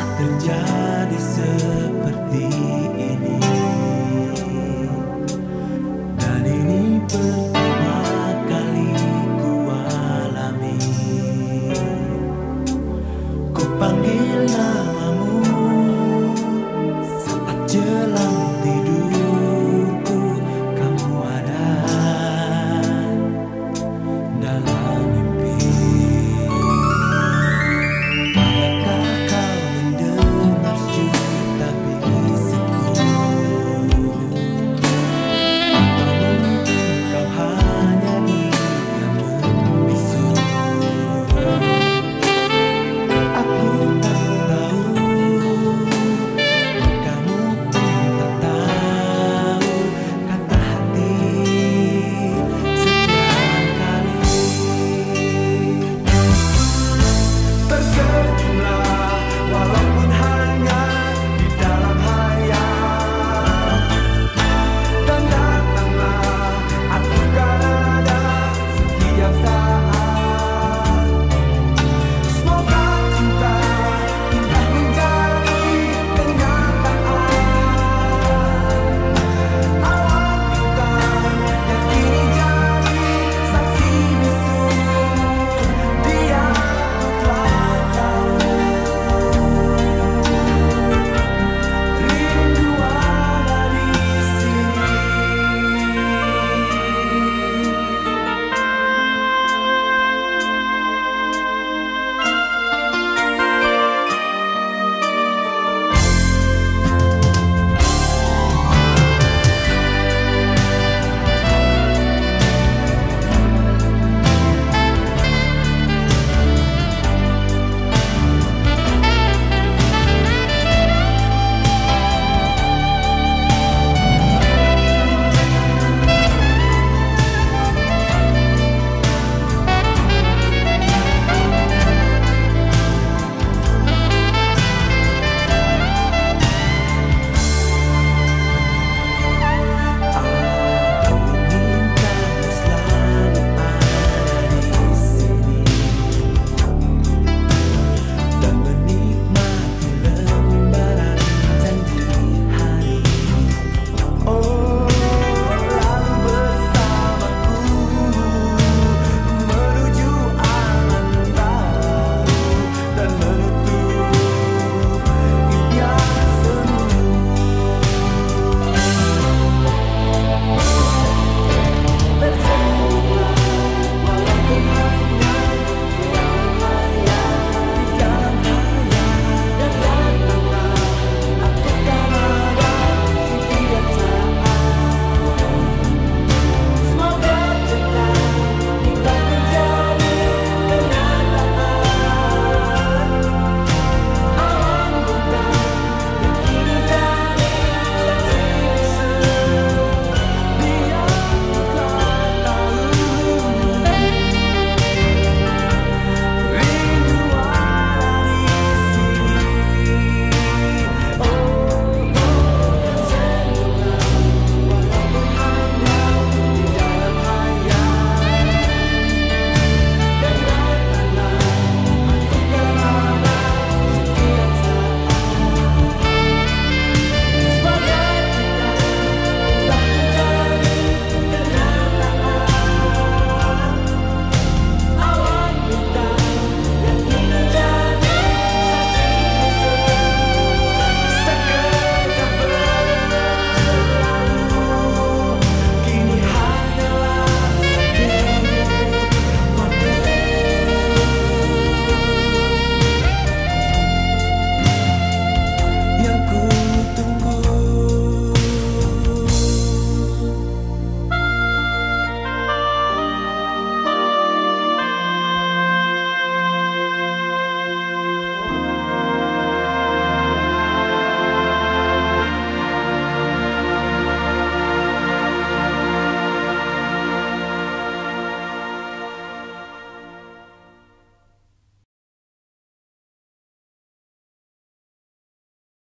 Terjadi seperti ini. Dan ini pertama kali ku alami Ku panggil namamu Saat jelang seul, là, voilà.